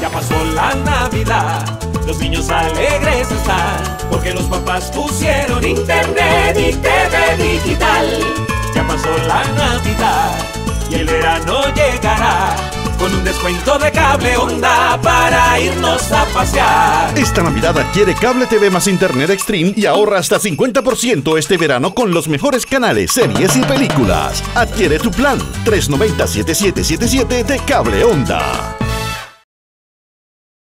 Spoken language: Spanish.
Ya pasó la Navidad, los niños alegres están, porque los papás pusieron internet y TV digital. Ya pasó la Navidad y el verano llegará. Con un descuento de cable onda para irnos a pasear. Esta Navidad adquiere Cable TV más Internet Extreme y ahorra hasta 50% este verano con los mejores canales, series y películas. Adquiere tu plan 390-7777 de Cable Onda.